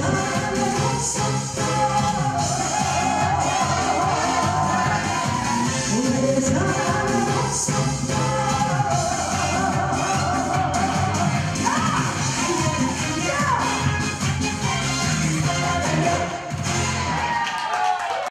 time.